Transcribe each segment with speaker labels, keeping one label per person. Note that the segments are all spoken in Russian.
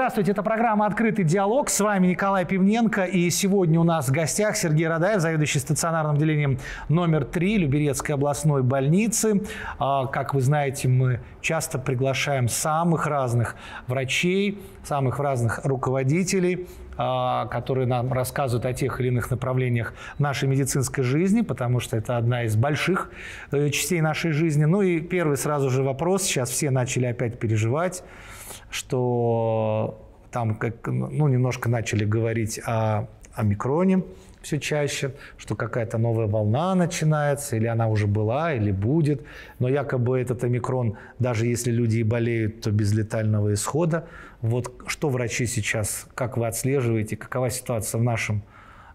Speaker 1: Здравствуйте, это программа «Открытый диалог». С вами Николай Пивненко. И сегодня у нас в гостях Сергей Радаев, заведующий стационарным отделением номер 3 Люберецкой областной больницы. А, как вы знаете, мы часто приглашаем самых разных врачей, самых разных руководителей, а, которые нам рассказывают о тех или иных направлениях нашей медицинской жизни, потому что это одна из больших э, частей нашей жизни. Ну и первый сразу же вопрос. Сейчас все начали опять переживать что там как, ну, немножко начали говорить о омикроне все чаще, что какая-то новая волна начинается, или она уже была, или будет. Но якобы этот омикрон, даже если люди и болеют, то без летального исхода. Вот что врачи сейчас, как вы отслеживаете, какова ситуация в нашем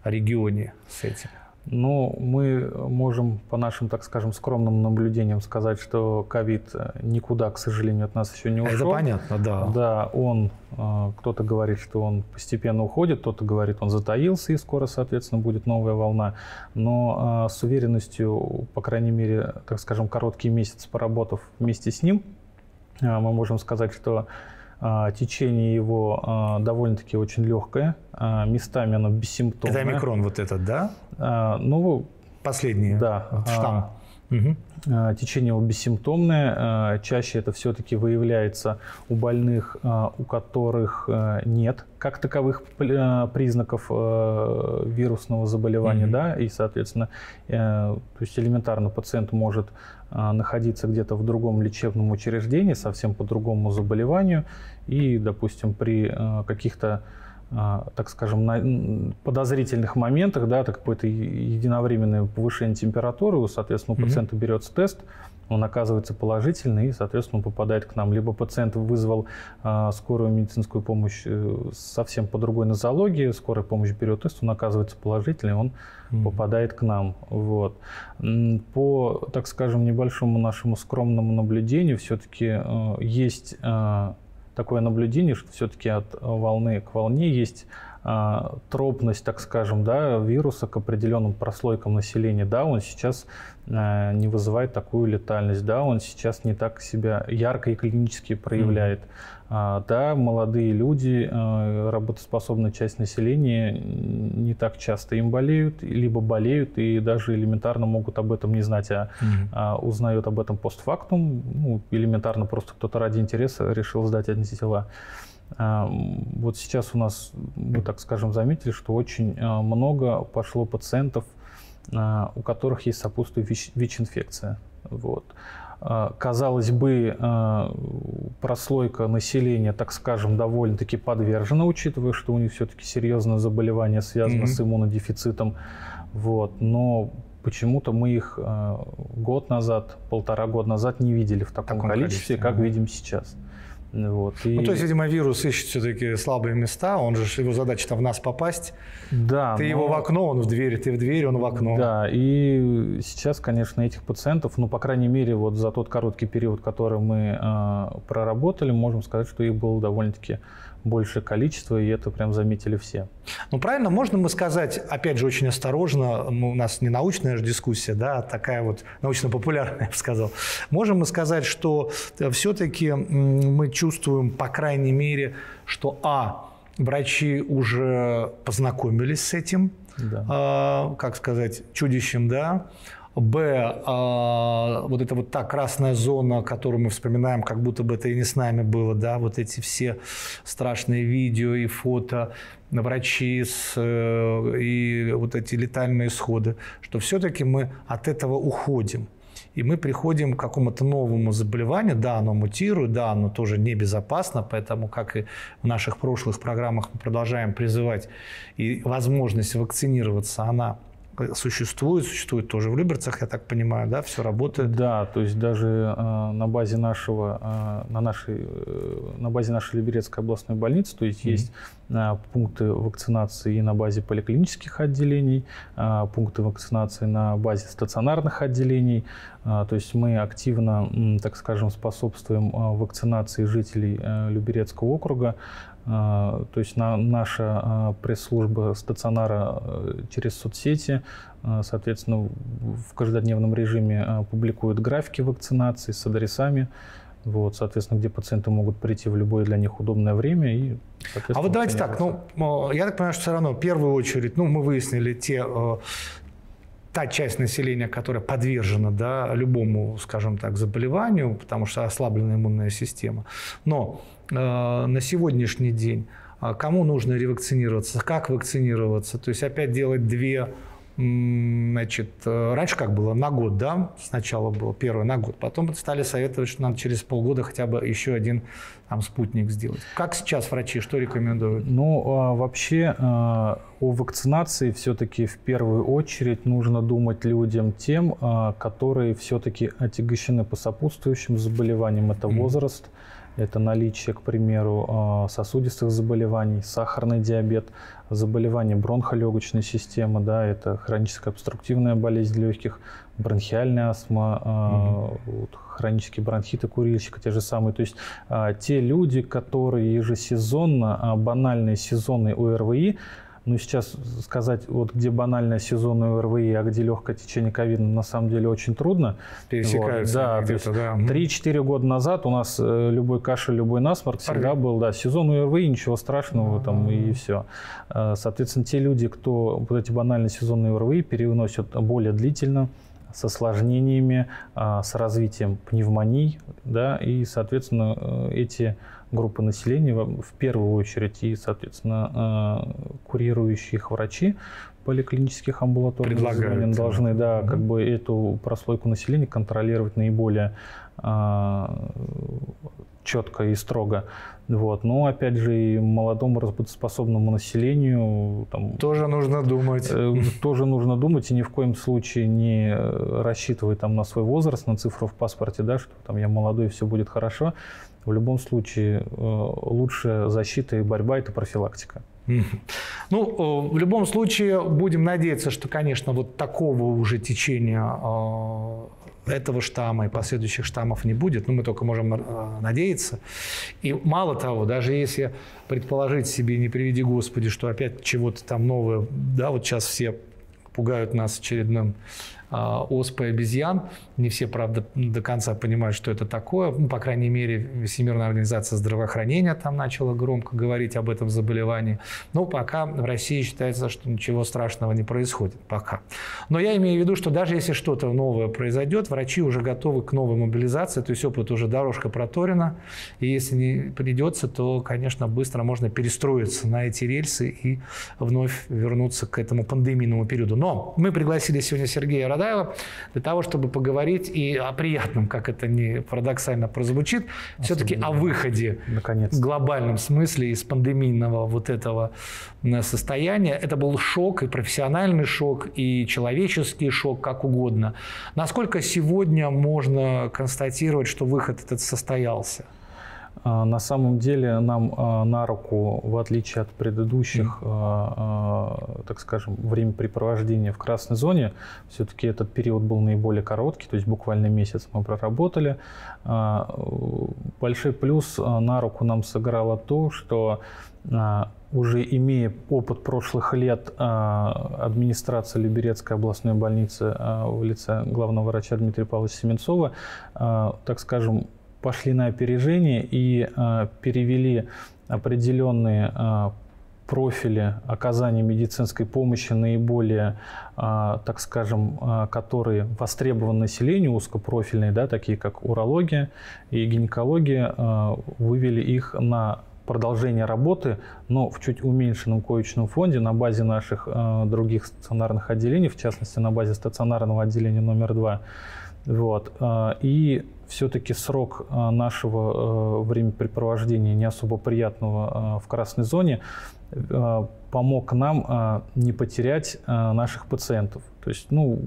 Speaker 1: регионе с этим?
Speaker 2: Ну, мы можем по нашим, так скажем, скромным наблюдениям сказать, что ковид никуда, к сожалению, от нас еще не ушел.
Speaker 1: Это понятно, да.
Speaker 2: Да, он, э, кто-то говорит, что он постепенно уходит, кто-то говорит, он затаился, и скоро, соответственно, будет новая волна. Но э, с уверенностью, по крайней мере, так скажем, короткий месяц поработав вместе с ним, э, мы можем сказать, что течение его а, довольно-таки очень легкое, а, местами оно бессимптомное.
Speaker 1: Это омикрон вот этот, да?
Speaker 2: Ну,
Speaker 1: Последний
Speaker 2: да,
Speaker 1: штамм.
Speaker 2: Угу. Течение его бессимптомное. Чаще это все-таки выявляется у больных, у которых нет как таковых признаков вирусного заболевания, угу. да, и, соответственно, то есть элементарно пациент может находиться где-то в другом лечебном учреждении, совсем по другому заболеванию, и, допустим, при каких-то так скажем, на подозрительных моментах, да, это какое-то единовременное повышение температуры, соответственно, у пациента mm-hmm. берется тест, он оказывается положительный и, соответственно, попадает к нам. Либо пациент вызвал э, скорую медицинскую помощь э, совсем по другой нозологии, скорая помощь берет тест, он оказывается положительный, он mm-hmm. попадает к нам. Вот. По, так скажем, небольшому нашему скромному наблюдению все-таки э, есть э, такое наблюдение, что все-таки от волны к волне есть тропность, так скажем, да, вируса к определенным прослойкам населения. Да, он сейчас а, не вызывает такую летальность, да, он сейчас не так себя ярко и клинически проявляет. Mm-hmm. Да, молодые люди, работоспособная часть населения не так часто им болеют, либо болеют и даже элементарно могут об этом не знать, а, mm-hmm. узнают об этом постфактум. Ну, элементарно просто кто-то ради интереса решил сдать антитела. Вот сейчас у нас, мы так скажем, заметили, что очень много пошло пациентов, у которых есть сопутствующая ВИЧ-инфекция. Вот. Казалось бы, прослойка населения, так скажем, довольно-таки подвержена, учитывая, что у них все-таки серьезное заболевание связано mm-hmm. с иммунодефицитом. Вот. Но почему-то мы их год назад, полтора года назад не видели в таком, таком количестве, количестве, как видим сейчас.
Speaker 1: Вот, и... Ну, то есть, видимо, вирус ищет все-таки слабые места, он же, его задача там в нас попасть.
Speaker 2: Да.
Speaker 1: Ты но... его в окно, он в дверь, ты в дверь, он в окно.
Speaker 2: Да, и сейчас, конечно, этих пациентов, ну, по крайней мере, вот за тот короткий период, который мы э, проработали, можем сказать, что их было довольно-таки большее количество, и это прям заметили все.
Speaker 1: Ну, правильно, можно мы сказать, опять же, очень осторожно, ну, у нас не научная же дискуссия, да, а такая вот научно-популярная, я бы сказал. Можем мы сказать, что э, все-таки мы чувствуем, по крайней мере, что, а, врачи уже познакомились с этим, да. э, как сказать, чудищем, да, Б, а, вот эта вот та красная зона, которую мы вспоминаем, как будто бы это и не с нами было, да, вот эти все страшные видео и фото, врачи с, э, и вот эти летальные исходы, что все-таки мы от этого уходим. И мы приходим к какому-то новому заболеванию. Да, оно мутирует, да, оно тоже небезопасно, поэтому, как и в наших прошлых программах, мы продолжаем призывать, и возможность вакцинироваться, она существует, существует тоже в Люберцах, я так понимаю, да, все работает.
Speaker 2: Да, то есть даже э, на базе нашего, э, на нашей, э, на базе нашей Люберецкой областной больницы, то есть mm-hmm. есть э, пункты вакцинации и на базе поликлинических отделений, э, пункты вакцинации на базе стационарных отделений, э, то есть мы активно, э, так скажем, способствуем э, вакцинации жителей э, Люберецкого округа, то есть на, наша а, пресс-служба стационара э, через соцсети, а, соответственно, в каждодневном режиме публикует графики вакцинации с адресами. вот, соответственно, где пациенты могут прийти в любое для них удобное время и,
Speaker 1: А вот давайте так, ну, я так понимаю, что все равно в первую очередь, ну, мы выяснили те э, та часть населения, которая подвержена да, любому, скажем так, заболеванию, потому что ослаблена иммунная система. Но э, на сегодняшний день э, кому нужно ревакцинироваться, как вакцинироваться, то есть опять делать две Значит, э, раньше как было? На год, да? Сначала было первое на год. Потом стали советовать, что надо через полгода хотя бы еще один там, спутник сделать. Как сейчас врачи, что рекомендуют?
Speaker 2: Ну, а, вообще а, о вакцинации все-таки в первую очередь нужно думать людям тем, а, которые все-таки отягощены по сопутствующим заболеваниям. Это возраст, это наличие, к примеру, сосудистых заболеваний, сахарный диабет, заболевания бронхолегочной системы, да, это хроническая обструктивная болезнь легких, бронхиальная астма, угу. вот, хронические бронхиты курильщика, те же самые. То есть а, те люди, которые ежесезонно, а, банальные сезонные ОРВИ, ну, сейчас сказать, вот где банальная сезонная ОРВИ, а где легкое течение ковида, на самом деле очень трудно.
Speaker 1: Пересекаются
Speaker 2: вот, да, да. 3-4 года назад у нас э, любой кашель, любой насморк всегда был, да, сезон ОРВИ, ничего страшного там и все. Э, соответственно, те люди, кто вот эти банальные сезонные ОРВИ переносят более длительно, с осложнениями, а, с развитием пневмоний, да, и, соответственно, э, эти группы населения в первую очередь и, соответственно, э, курирующие их врачи поликлинических амбулаторных
Speaker 1: Предлагают.
Speaker 2: должны да, угу. как бы эту прослойку населения контролировать наиболее а, четко и строго. Вот. Но, опять же, и молодому работоспособному населению... Там,
Speaker 1: тоже нужно думать. Э,
Speaker 2: тоже нужно думать и ни в коем случае не рассчитывать там, на свой возраст, на цифру в паспорте, да, что там я молодой, все будет хорошо. В любом случае, э, лучшая защита и борьба – это профилактика.
Speaker 1: Ну, в любом случае, будем надеяться, что, конечно, вот такого уже течения э, этого штамма и последующих штаммов не будет, но мы только можем э, надеяться. И мало того, даже если предположить себе, не приведи Господи, что опять чего-то там новое, да, вот сейчас все пугают нас очередным оспы обезьян. Не все, правда, до конца понимают, что это такое. Ну, по крайней мере, Всемирная организация здравоохранения там начала громко говорить об этом заболевании. Но пока в России считается, что ничего страшного не происходит. Пока. Но я имею в виду, что даже если что-то новое произойдет, врачи уже готовы к новой мобилизации, то есть опыт уже дорожка проторена. И если не придется, то, конечно, быстро можно перестроиться на эти рельсы и вновь вернуться к этому пандемийному периоду. Но мы пригласили сегодня Сергея Радаева для того, чтобы поговорить и о приятном, как это не парадоксально прозвучит, все-таки о выходе Наконец. в глобальном смысле из пандемийного вот этого состояния. Это был шок, и профессиональный шок, и человеческий шок, как угодно. Насколько сегодня можно констатировать, что выход этот состоялся?
Speaker 2: А, на самом деле нам а, на руку, в отличие от предыдущих, mm. так скажем, времяпрепровождения в красной зоне, все-таки этот период был наиболее короткий, то есть буквально месяц мы проработали. Большой плюс на руку нам сыграло то, что уже имея опыт прошлых лет администрация Люберецкой областной больницы в лице главного врача Дмитрия Павловича Семенцова, так скажем, пошли на опережение и э, перевели определенные э, профили оказания медицинской помощи наиболее, э, так скажем, которые востребованы населению, узкопрофильные, да, такие как урология и гинекология, вывели их на продолжение работы, но в чуть уменьшенном коечном фонде на базе наших других стационарных отделений, в частности на базе стационарного отделения номер два. Вот. И все-таки срок э, нашего э, времяпрепровождения не особо приятного в красной зоне помог нам не потерять наших пациентов. То есть, ну,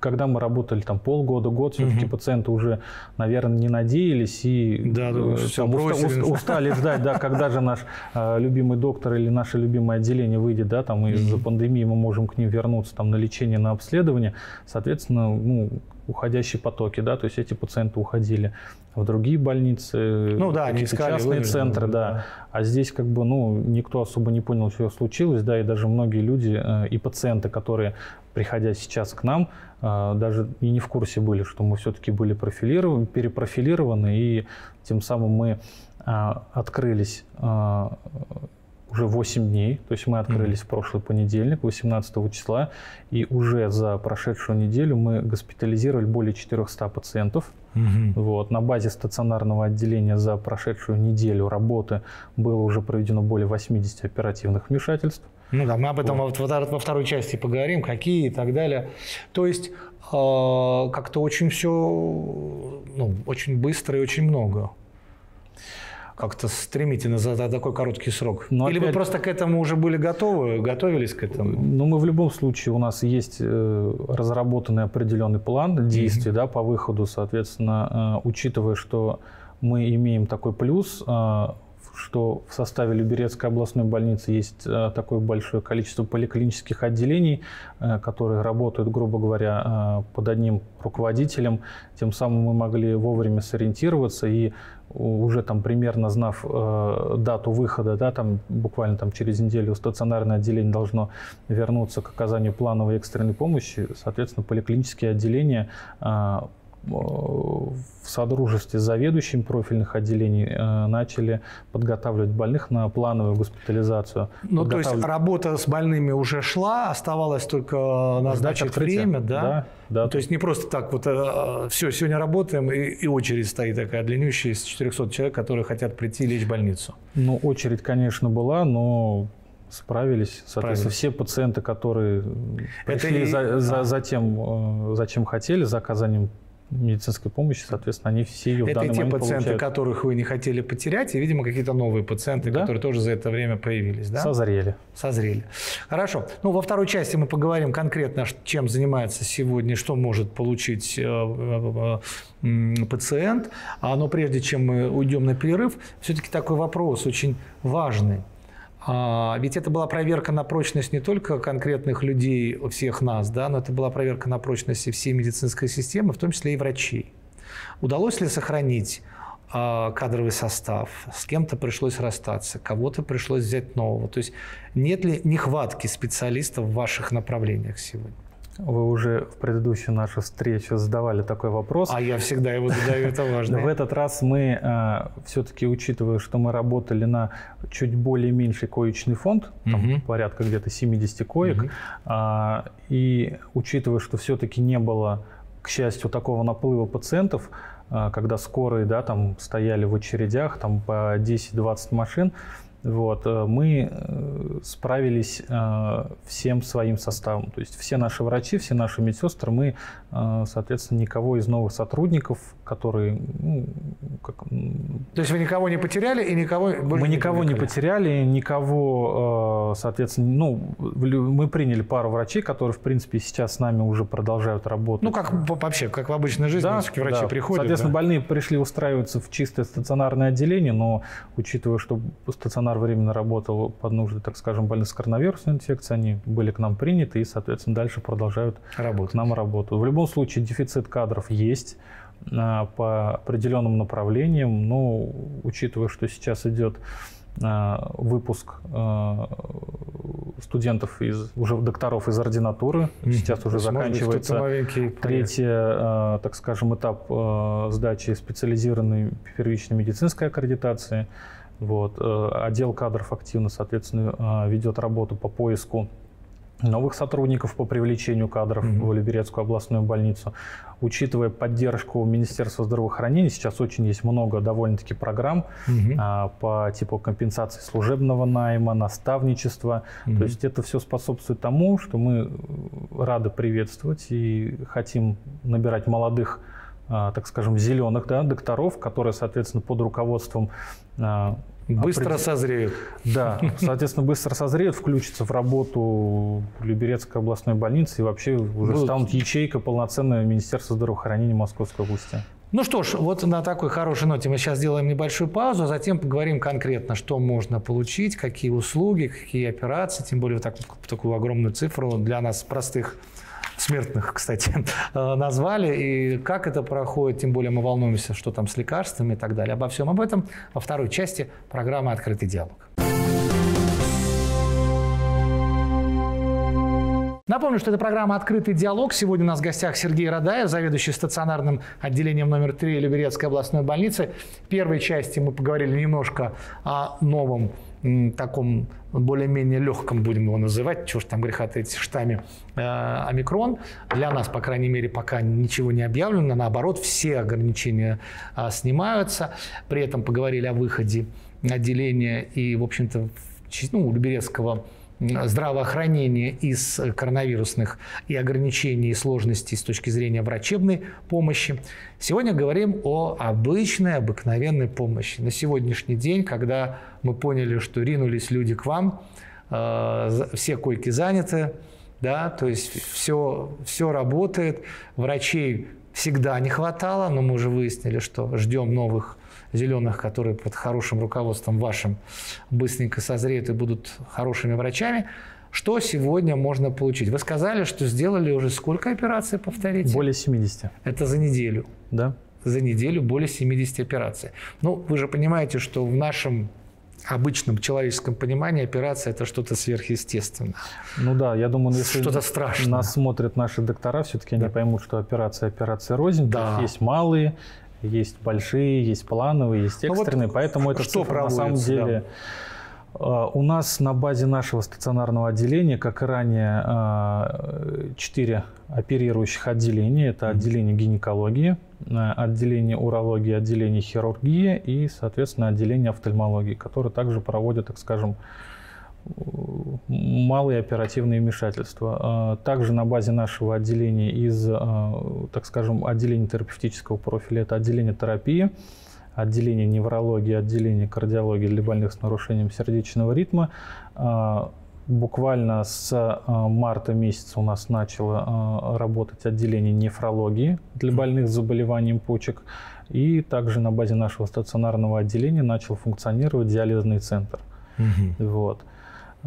Speaker 2: когда мы работали там полгода, год, все-таки угу. пациенты уже, наверное, не надеялись и
Speaker 1: да, да,
Speaker 2: там, уста, уста, устали ждать, да, когда же наш э, любимый доктор или наше любимое отделение выйдет, да, там из-за пандемии мы можем к ним вернуться там на лечение, на обследование. Соответственно, ну, уходящие потоки, да, то есть эти пациенты уходили. в другие больницы,
Speaker 1: ну, да, они искали,
Speaker 2: частные центры, да. да. А здесь как бы, ну, никто особо не понял, случилось, да, и даже многие люди э, и пациенты, которые, приходя сейчас к нам, э, даже и не в курсе были, что мы все-таки были профилированы, перепрофилированы, и тем самым мы э, открылись уже 8 дней, то есть мы открылись mm-hmm. в прошлый понедельник, 18 числа, и уже за прошедшую неделю мы госпитализировали более 400 пациентов. Mm-hmm. Вот, на базе стационарного отделения за прошедшую неделю работы было уже проведено более 80 оперативных вмешательств.
Speaker 1: Ну да, мы об этом вот. во, во второй части поговорим, какие и так далее. То есть э, как-то очень все, ну, очень быстро и очень много как-то стремительно за такой короткий срок? Но Или опять... вы просто к этому уже были готовы, готовились к этому?
Speaker 2: Ну, мы в любом случае, у нас есть э, разработанный определенный план действий mm-hmm. да, по выходу, соответственно, э, учитывая, что мы имеем такой плюс, э, что в составе Люберецкой областной больницы есть такое большое количество поликлинических отделений, которые работают, грубо говоря, под одним руководителем. Тем самым мы могли вовремя сориентироваться и уже там примерно знав э, дату выхода, да, там буквально там через неделю стационарное отделение должно вернуться к оказанию плановой экстренной помощи, соответственно, поликлинические отделения э, в содружестве с заведующим профильных отделений э, начали подготавливать больных на плановую госпитализацию.
Speaker 1: Ну, Подготав... то есть работа с больными уже шла, оставалось только назначить время, да?
Speaker 2: Да, да.
Speaker 1: То есть не просто так вот, э, все, сегодня работаем, и, и очередь стоит такая длиннющая из 400 человек, которые хотят прийти лечь в больницу.
Speaker 2: Ну, очередь, конечно, была, но справились. Соответственно, все пациенты, которые пришли Это за, за, за тем, э, зачем хотели, за оказанием медицинской помощи, соответственно, они все ее в
Speaker 1: это
Speaker 2: данный
Speaker 1: те
Speaker 2: момент
Speaker 1: пациенты,
Speaker 2: получают.
Speaker 1: которых вы не хотели потерять, и, видимо, какие-то новые пациенты, да? которые тоже за это время появились, да?
Speaker 2: Созрели.
Speaker 1: Созрели. Хорошо. Ну, во второй части мы поговорим конкретно, чем занимается сегодня, что может получить э, э, э, пациент. А, но прежде чем мы уйдем на перерыв, все-таки такой вопрос очень важный. А, ведь это была проверка на прочность не только конкретных людей, всех нас, да, но это была проверка на прочность всей медицинской системы, в том числе и врачей. Удалось ли сохранить а, кадровый состав, с кем-то пришлось расстаться, кого-то пришлось взять нового. То есть нет ли нехватки специалистов в ваших направлениях сегодня?
Speaker 2: Вы уже в предыдущую нашу встречу задавали такой вопрос.
Speaker 1: А я всегда его задаю, это важно.
Speaker 2: В этот раз мы э, все-таки, учитывая, что мы работали на чуть более меньший коечный фонд, порядка где-то 70 коек, а, и учитывая, что все-таки не было, к счастью, такого наплыва пациентов, а, когда скорые да, там стояли в очередях там, по 10-20 машин, вот, э, мы э, справились э, всем своим составом. То есть все наши врачи, все наши медсестры, мы, соответственно, никого из новых сотрудников, которые... Ну,
Speaker 1: как... То есть вы никого не потеряли и никого...
Speaker 2: Мы
Speaker 1: не
Speaker 2: никого не потеряли, никого, соответственно... Ну, мы приняли пару врачей, которые, в принципе, сейчас с нами уже продолжают работать.
Speaker 1: Ну, как вообще, как в обычной жизни, да, врачи да. приходят.
Speaker 2: Соответственно, да? больные пришли устраиваться в чистое стационарное отделение, но учитывая, что стационар стационар временно работал под нужды, так скажем, больных с коронавирусной инфекцией, они были к нам приняты и, соответственно, дальше продолжают Работать. к нам работу. В любом случае дефицит кадров есть а, по определенным направлениям, но учитывая, что сейчас идет а, выпуск а, студентов из уже докторов из ординатуры. Сейчас уже заканчивается третий, так скажем, этап сдачи специализированной первичной медицинской аккредитации. Вот. Э, отдел кадров активно, соответственно, ведет работу по поиску новых сотрудников по привлечению кадров mm-hmm. в Люберецкую областную больницу. Учитывая поддержку Министерства здравоохранения, сейчас очень есть много довольно-таки программ mm-hmm. а, по типу компенсации служебного найма, наставничества. Mm-hmm. То есть это все способствует тому, что мы рады приветствовать и хотим набирать молодых а, так скажем, зеленых да, докторов, которые, соответственно, под руководством
Speaker 1: а, Быстро опред... созреют.
Speaker 2: Да, соответственно, быстро созреют, включатся в работу Люберецкой областной больницы и вообще уже Будут... станут ячейкой полноценного Министерства здравоохранения Московской области.
Speaker 1: Ну что ж, вот на такой хорошей ноте мы сейчас сделаем небольшую паузу, а затем поговорим конкретно, что можно получить, какие услуги, какие операции, тем более вот так, такую огромную цифру для нас, простых смертных, кстати, назвали, и как это проходит, тем более мы волнуемся, что там с лекарствами и так далее. Обо всем об этом во второй части программы «Открытый диалог». Напомню, что это программа «Открытый диалог». Сегодня у нас в гостях Сергей Радаев, заведующий стационарным отделением номер 3 Люберецкой областной больницы. В первой части мы поговорили немножко о новом таком более-менее легком, будем его называть, чего ж там греха таить, штамме э, омикрон. Для нас, по крайней мере, пока ничего не объявлено. Наоборот, все ограничения э, снимаются. При этом поговорили о выходе отделения и, в общем-то, ну, Люберецкого здравоохранения из коронавирусных и ограничений и сложностей с точки зрения врачебной помощи. Сегодня говорим о обычной, обыкновенной помощи. На сегодняшний день, когда мы поняли, что ринулись люди к вам, э, все койки заняты, да, то есть все, все работает, врачей всегда не хватало, но мы уже выяснили, что ждем новых зеленых, которые под хорошим руководством вашим быстренько созреют и будут хорошими врачами. Что сегодня можно получить? Вы сказали, что сделали уже сколько операций, повторите?
Speaker 2: Более 70.
Speaker 1: Это за неделю?
Speaker 2: Да.
Speaker 1: За неделю более 70 операций. Ну, вы же понимаете, что в нашем обычном человеческом понимании операция это что-то сверхъестественное.
Speaker 2: Ну да, я думаю, ну, если
Speaker 1: что-то страшное.
Speaker 2: нас смотрят наши доктора, все-таки да. они поймут, что операция операция рознь. Да. Есть малые, есть большие, есть плановые, есть экстренные, ну, вот поэтому это что цифра на самом деле... Да. У нас на базе нашего стационарного отделения, как и ранее, а, четыре оперирующих отделения. Это отделение гинекологии, а, отделение урологии, отделение хирургии и, соответственно, отделение офтальмологии, которые также проводят, так скажем, малые оперативные вмешательства. А, также на базе нашего отделения из, а, так скажем, отделения терапевтического профиля это отделение терапии, отделение неврологии, отделение кардиологии для больных с нарушением сердечного ритма. А, буквально с марта месяца у нас начало работать отделение нефрологии для больных с заболеванием почек. И также на базе нашего стационарного отделения начал функционировать диализный центр. Угу. Вот.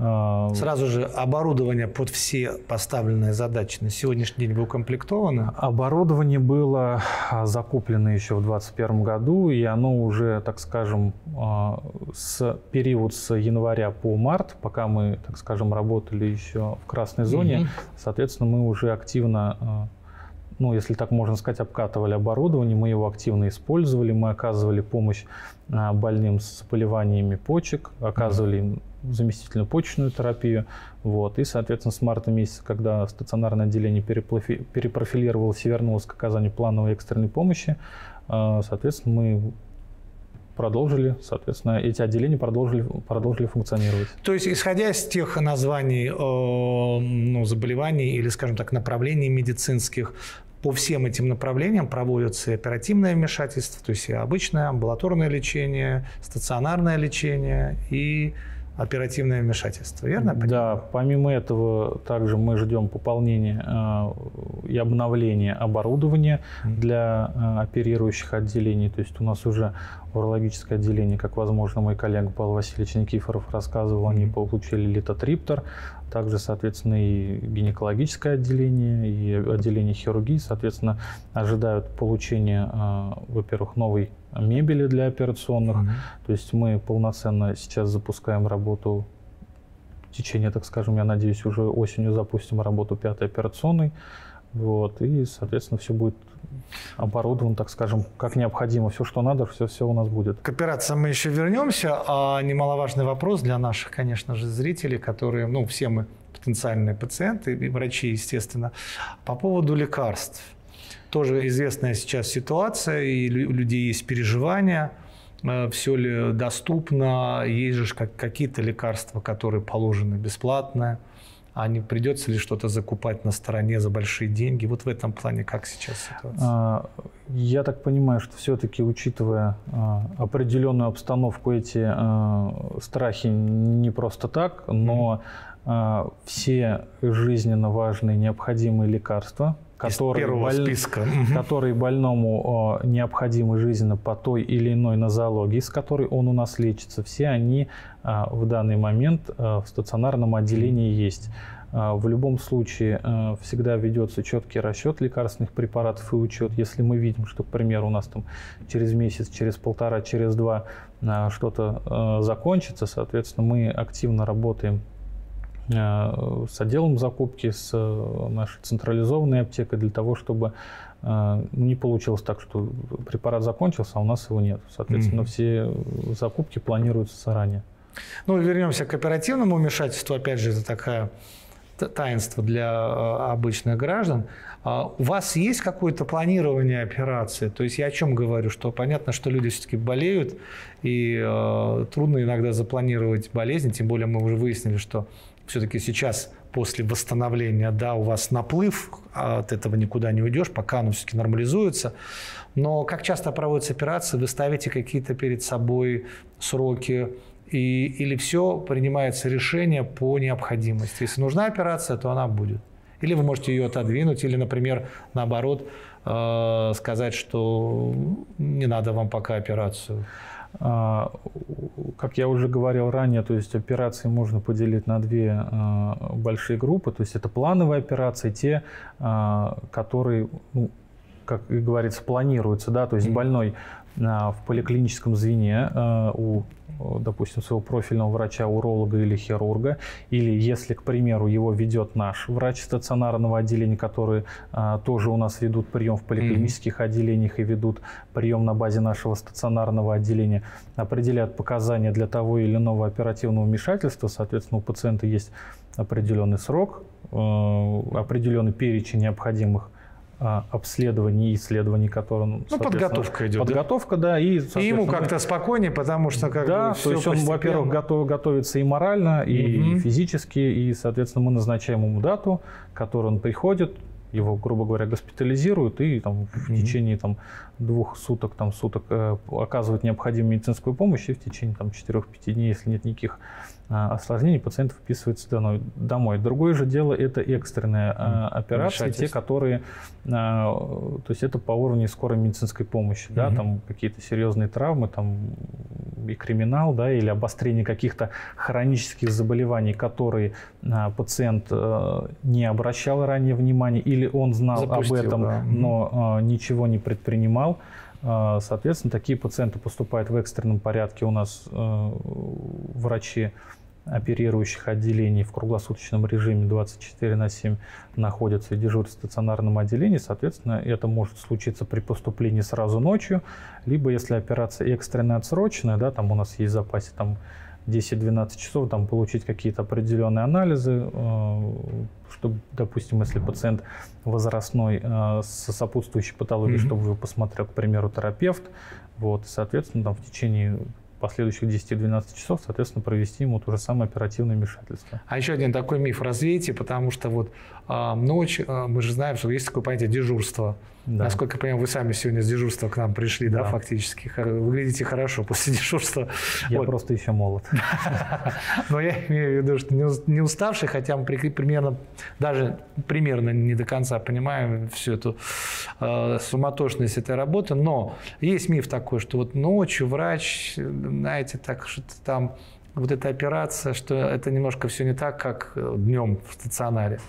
Speaker 1: А, Сразу же оборудование под все поставленные задачи на сегодняшний день вы укомплектовано?
Speaker 2: Оборудование было а, закуплено еще в 2021 году, и оно уже, так скажем, а, с период с января по март, пока мы, так скажем, работали еще в красной зоне, угу. соответственно, мы уже активно ну, если так можно сказать, обкатывали оборудование, мы его активно использовали, мы оказывали помощь больным с заболеваниями почек, оказывали им заместительную почечную терапию. Вот. И, соответственно, с марта месяца, когда стационарное отделение перепрофилировалось и вернулось к оказанию плановой экстренной помощи, а, соответственно, мы продолжили, соответственно, эти отделения продолжили, продолжили функционировать.
Speaker 1: То есть, исходя из тех названий э, ну, заболеваний или, скажем так, направлений медицинских, по всем этим направлениям проводится оперативное вмешательство, то есть обычное амбулаторное лечение, стационарное лечение и оперативное вмешательство, верно?
Speaker 2: Да, помимо этого также мы ждем пополнения э, и обновления оборудования для э, оперирующих отделений. То есть у нас уже урологическое отделение, как, возможно, мой коллега Павел Васильевич Никифоров рассказывал, они получили литотриптор, также, соответственно, и гинекологическое отделение, и отделение хирургии, соответственно, ожидают получения, э, во-первых, новой мебели для операционных. Угу. То есть мы полноценно сейчас запускаем работу в течение, так скажем, я надеюсь, уже осенью запустим работу пятой операционной. Вот, и, соответственно, все будет оборудовано, так скажем, как необходимо. Все, что надо, все, все у нас будет.
Speaker 1: К операциям мы еще вернемся. А немаловажный вопрос для наших, конечно же, зрителей, которые, ну, все мы потенциальные пациенты и врачи, естественно, по поводу лекарств. Тоже известная сейчас ситуация, и у людей есть переживания, э, все ли доступно, есть же какие-то лекарства, которые положены бесплатно, а не придется ли что-то закупать на стороне за большие деньги? Вот в этом плане как сейчас ситуация? А,
Speaker 2: я так понимаю, что все-таки, учитывая а, определенную обстановку, эти а, страхи не просто так, но все жизненно важные необходимые лекарства которые, боль... списка. которые больному необходимы жизненно по той или иной нозологии, с которой он у нас лечится, все они в данный момент в стационарном отделении есть. В любом случае всегда ведется четкий расчет лекарственных препаратов и учет. Если мы видим, что, к примеру, у нас там через месяц, через полтора, через два что-то закончится, соответственно, мы активно работаем с отделом закупки, с э, нашей централизованной аптекой для того, чтобы э, ну, не получилось так, что препарат закончился, а у нас его нет. Соответственно, mm-hmm. все закупки планируются заранее.
Speaker 1: Ну, вернемся к оперативному вмешательству. Опять же, это такая таинство для обычных граждан. А у вас есть какое-то планирование операции? То есть я о чем говорю? Что понятно, что люди все-таки болеют, и э, трудно иногда запланировать болезнь, тем более мы уже выяснили, что все-таки сейчас после восстановления, да, у вас наплыв, а от этого никуда не уйдешь, пока оно все-таки нормализуется. Но как часто проводятся операции, вы ставите какие-то перед собой сроки, и, или все принимается решение по необходимости. Если нужна операция, то она будет. Или вы можете ее отодвинуть, или, например, наоборот, э, сказать, что не надо вам пока операцию.
Speaker 2: А, как я уже говорил ранее, то есть операции можно поделить на две а, большие группы. То есть это плановые операции, те, а, которые, ну, как говорится, планируются, да, то есть больной в поликлиническом звене у допустим, своего профильного врача, уролога или хирурга, или если, к примеру, его ведет наш врач стационарного отделения, который а, тоже у нас ведут прием в поликлинических mm-hmm. отделениях и ведут прием на базе нашего стационарного отделения, определяют показания для того или иного оперативного вмешательства, соответственно, у пациента есть определенный срок, э, определенный перечень необходимых обследований и исследований, которые...
Speaker 1: Ну, подготовка идет.
Speaker 2: Подготовка, да. да
Speaker 1: и, и ему как-то спокойнее, потому что как
Speaker 2: да, бы то есть он, во-первых, готов, готовится и морально, и, угу. и физически, и, соответственно, мы назначаем ему дату, которую он приходит, его, грубо говоря, госпитализируют и там, в mm-hmm. течение там, двух суток, там, суток э, оказывают необходимую медицинскую помощь, и в течение там, 4-5 дней, если нет никаких осложнений, пациент вписывается домой. домой. Другое же дело – это экстренные э, операции, те, которые, э, то есть это по уровню скорой медицинской помощи, mm-hmm. да, там какие-то серьезные травмы, там и криминал, да, или обострение каких-то хронических заболеваний, которые пациент э, не обращал ранее внимания, или он знал Запустил, об этом, да. но ничего не предпринимал. Соответственно, такие пациенты поступают в экстренном порядке. У нас э, врачи оперирующих отделений в круглосуточном режиме 24 на 7 находятся и дежурят в стационарном отделении. Соответственно, это может случиться при поступлении сразу ночью, либо если операция экстренная отсроченная, да, там у нас есть в запасе там 10-12 часов, там получить какие-то определенные анализы, э, чтобы, допустим, если пациент возрастной э, с сопутствующей патологией, mm-hmm. чтобы его посмотрел, к примеру, терапевт, вот, соответственно, там в течение последующих 10-12 часов, соответственно, провести ему то же самое оперативное вмешательство.
Speaker 1: А еще один такой миф развейте, потому что вот ночь, э, мы же знаем, что есть такое понятие дежурства. Да. Насколько я понимаю, вы сами сегодня с дежурства к нам пришли, да, да фактически. Выглядите хорошо после дежурства.
Speaker 2: Я вот. просто еще молод.
Speaker 1: Но я имею в виду, что не уставший, хотя мы примерно, даже примерно не до конца понимаем всю эту э, суматошность этой работы. Но есть миф такой, что вот ночью врач, знаете, так что-то там вот эта операция, что это немножко все не так, как днем в стационаре.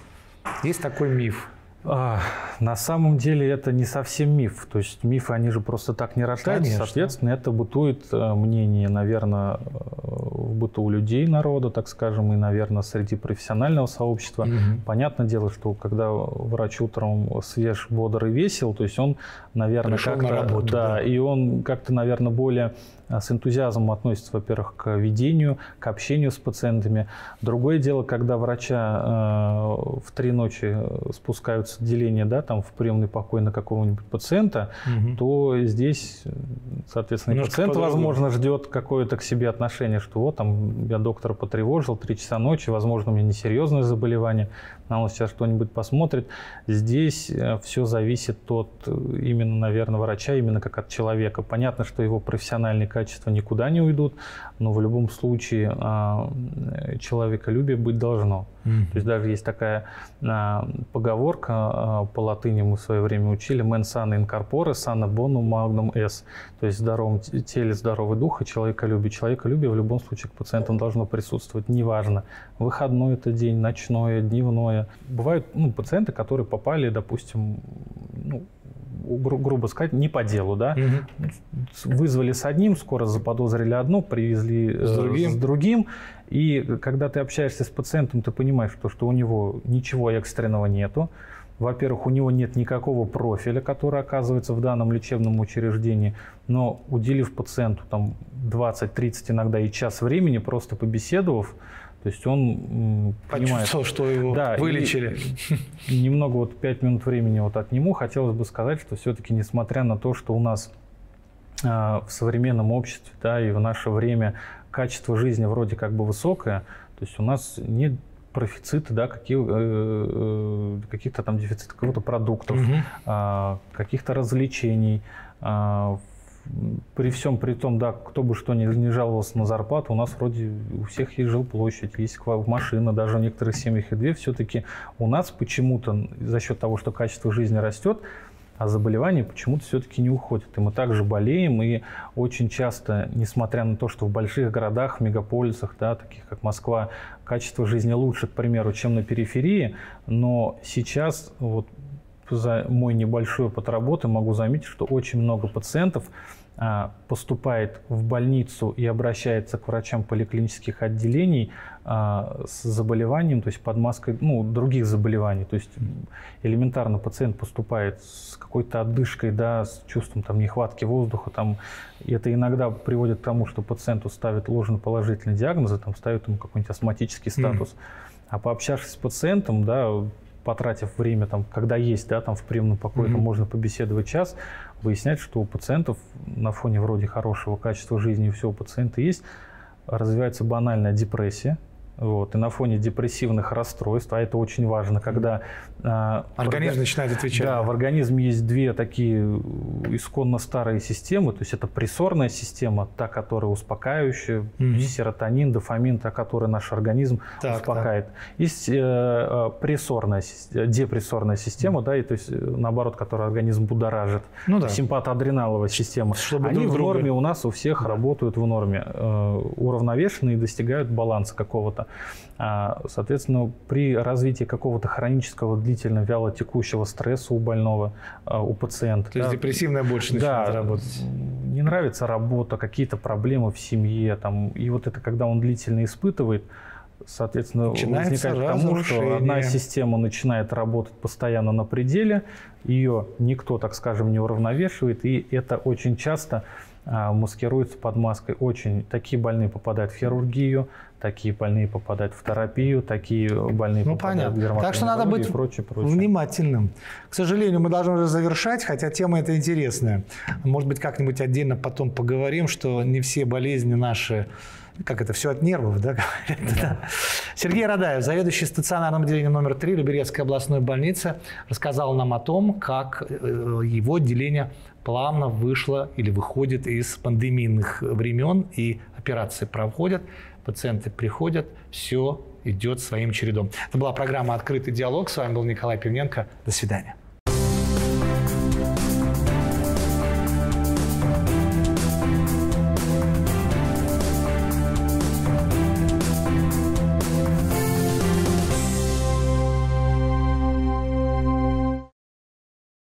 Speaker 1: Есть такой миф.
Speaker 2: А, на самом деле это не совсем миф. То есть мифы, они же просто так не рождаются. Конечно. Соответственно, это бытует э, мнение, наверное, э, в быту у людей народа, так скажем, и, наверное, среди профессионального сообщества. Угу. Понятное дело, что когда врач утром свеж, бодр и весел, то есть он, наверное, как-то... Да, да, и он как-то, наверное, более с энтузиазмом относится, во-первых, к ведению, к общению с пациентами. Другое дело, когда врача э, в три ночи спускаются в отделение, да, там в приемный покой на какого-нибудь пациента, угу. то здесь, соответственно, Немножко пациент, возможно, ждет какое-то к себе отношение, что вот там я доктора потревожил, три часа ночи, возможно, у меня несерьезное заболевание, а он сейчас что-нибудь посмотрит. Здесь э, все зависит от именно, наверное, врача, именно как от человека. Понятно, что его профессиональный качества никуда не уйдут, но в любом случае а, человеколюбие быть должно. Mm-hmm. То есть даже есть такая а, поговорка а, по латыни мы в свое время учили «men sana in corpore, sana bonum magnum est». То есть в здоровом теле здоровый дух и человеколюбие. Человеколюбие в любом случае к пациентам должно присутствовать, неважно, выходной это день, ночное, дневное. Бывают ну, пациенты, которые попали, допустим, ну, гру- грубо сказать, не по делу, да. Угу. Вызвали с одним, скоро заподозрили одно, привезли с другим. с другим. И когда ты общаешься с пациентом, ты понимаешь, что, что у него ничего экстренного нету. Во-первых, у него нет никакого профиля, который оказывается в данном лечебном учреждении, но уделив пациенту там 20-30 иногда и час времени, просто побеседовав, то есть он
Speaker 1: понимает, что его да, вылечили.
Speaker 2: Немного вот пять минут времени вот отниму. Хотелось бы сказать, что все-таки несмотря на то, что у нас э, в современном обществе, да, и в наше время качество жизни вроде как бы высокое, то есть у нас нет профициты, да, какие, э, э, каких-то там дефицитов каких-то продуктов, угу. э, каких-то развлечений. Э, при всем при том, да, кто бы что ни, не жаловался на зарплату, у нас вроде у всех есть жилплощадь, есть машина, даже в некоторых семьях и две. Все-таки у нас почему-то за счет того, что качество жизни растет, а заболевания почему-то все-таки не уходят. И мы также болеем, и очень часто, несмотря на то, что в больших городах, мегаполисах, да, таких как Москва, качество жизни лучше, к примеру, чем на периферии, но сейчас вот за мой небольшой опыт работы могу заметить, что очень много пациентов поступает в больницу и обращается к врачам поликлинических отделений а, с заболеванием, то есть под маской ну, других заболеваний. То есть элементарно пациент поступает с какой-то отдышкой, да, с чувством там, нехватки воздуха. Там, и это иногда приводит к тому, что пациенту ставят ложноположительные диагнозы, там, ставят ему какой-нибудь астматический статус. Mm. А пообщавшись с пациентом, да, потратив время, там, когда есть, да, там в приемном покое, mm-hmm. там можно побеседовать час, выяснять, что у пациентов на фоне вроде хорошего качества жизни и все у пациента есть, развивается банальная депрессия, вот, и на фоне депрессивных расстройств, а это очень важно, когда...
Speaker 1: Э, Организм орга... начинает отвечать.
Speaker 2: Да, в организме есть две такие исконно старые системы, то есть это прессорная система, та, которая успокаивающая, mm-hmm. серотонин, дофамин, та, которая наш организм так, успокаивает. Так. Есть э, э прессорная, депрессорная система, mm-hmm. да, и то есть э, наоборот, которая организм будоражит. Ну, да. Симпатоадреналовая система. Чтобы Они в норме у нас у всех да. работают в норме, э, уравновешены и достигают баланса какого-то. А, соответственно, при развитии какого-то хронического, длительно вяло текущего стресса у больного, а, у пациента.
Speaker 1: То есть да, депрессивная больше начинает да, работать.
Speaker 2: Не нравится работа, какие-то проблемы в семье. Там, и вот это, когда он длительно испытывает, соответственно,
Speaker 1: Начинается
Speaker 2: возникает к тому, что одна система начинает работать постоянно на пределе, ее никто, так скажем, не уравновешивает, и это очень часто а, маскируется под маской. Очень такие больные попадают в хирургию, такие больные попадают в терапию, такие больные ну, попадают понятно. в
Speaker 1: Так что надо быть прочее, прочее. внимательным. К сожалению, мы должны уже завершать, хотя тема эта интересная. Может быть, как-нибудь отдельно потом поговорим, что не все болезни наши как это, все от нервов, да, да. Сергей Радаев, заведующий стационарным отделением номер 3 Люберецкой областной больницы, рассказал нам о том, как э, его отделение плавно вышло или выходит из пандемийных времен, и операции проходят, пациенты приходят, все идет своим чередом. Это была программа «Открытый диалог». С вами был Николай Пивненко. До свидания.